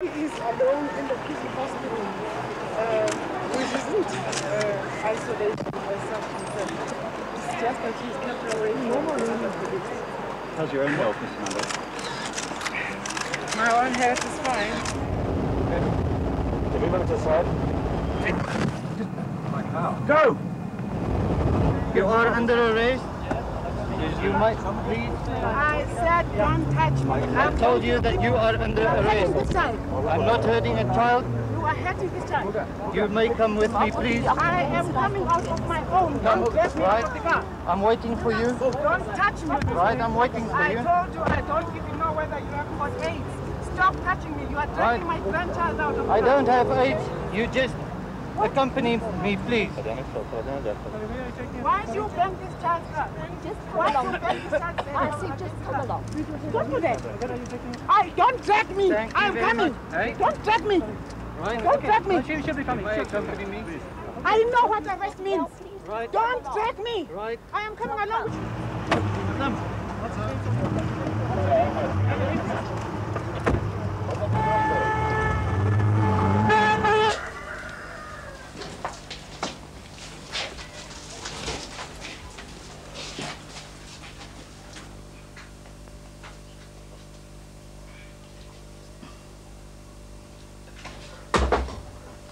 He is alone in the prison hospital, uh, which isn't uh, isolated by something. It's just that he's kept away normally. How's your own health, Mr. Mandela? My own health is fine. Can we move to the side? Go! You are under arrest. You might please. Uh, I said don't touch me. I told you that you are under arrest. I'm not hurting a child. You are hurting this child. You may come with me, please. I am coming out of my home. Come, Don't get me out of the car. I'm waiting for you. Don't touch me. Right, I'm waiting for I you. told you I don't even know whether you have got AIDS. Stop touching me. You are dragging Right. my grandchild out of the I car. don't have AIDS. You just accompany me, please. Why do you bang this child up? Just come Why along. you bang this child I say just come along. Don't do that. I don't drag me. Thank I'm coming. Hey? Don't drag me. Right, Don't drag me. She should be coming. Accompany me. I know what arrest means. Right. Don't drag me. Right. I am coming along.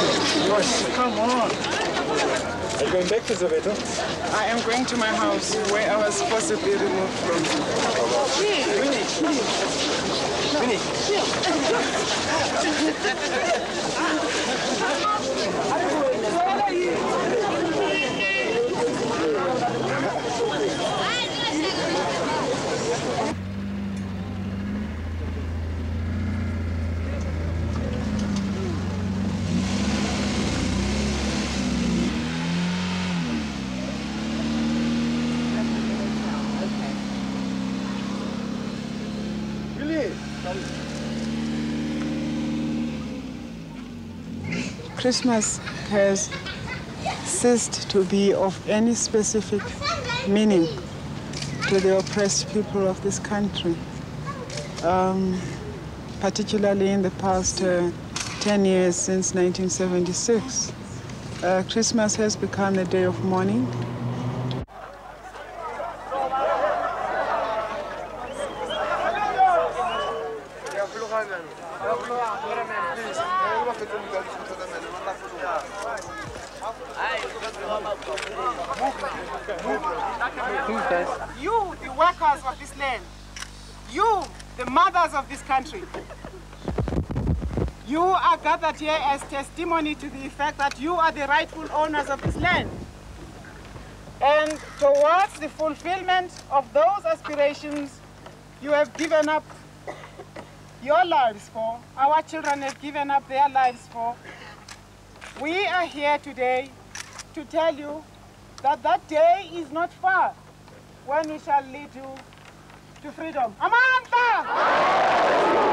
Come on. Are you going back to Soweto? I am going to my house where I was supposed to be removed from. Christmas has ceased to be of any specific meaning to the oppressed people of this country, um, particularly in the past uh, 10 years since 1976. Uh, Christmas has become a day of mourning. You, the workers of this land, you, the mothers of this country, you are gathered here as testimony to the effect that you are the rightful owners of this land. And towards the fulfillment of those aspirations, you have given up your lives for, our children have given up their lives for. We are here today to tell you that that day is not far when we shall lead you to freedom. Amandla!